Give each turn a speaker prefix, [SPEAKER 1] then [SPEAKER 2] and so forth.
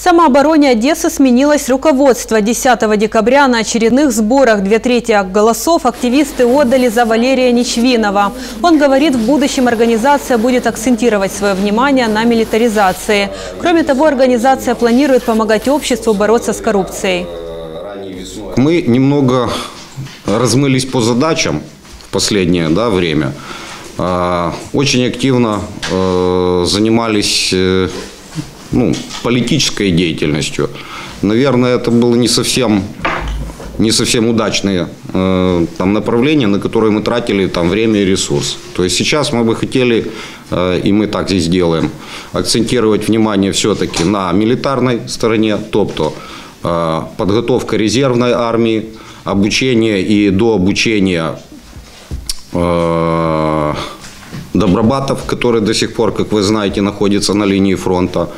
[SPEAKER 1] самообороне Одессы сменилось руководство. 10 декабря на очередных сборах две трети голосов активисты отдали за Валерия Ничвинова. Он говорит, в будущем организация будет акцентировать свое внимание на милитаризации. Кроме того, организация планирует помогать обществу бороться с коррупцией.
[SPEAKER 2] Мы немного размылись по задачам в последнее да, время. А, Очень активно э, занимались э, ну, политической деятельностью. Наверное, это было не совсем, не совсем удачное э, там, направление, на которое мы тратили там, время и ресурс. То есть сейчас мы бы хотели, э, и мы так здесь делаем, акцентировать внимание все-таки на милитарной стороне, тобто э, подготовка резервной армии, обучение и дообучение э, добробатов, которые до сих пор, как вы знаете, находятся на линии фронта.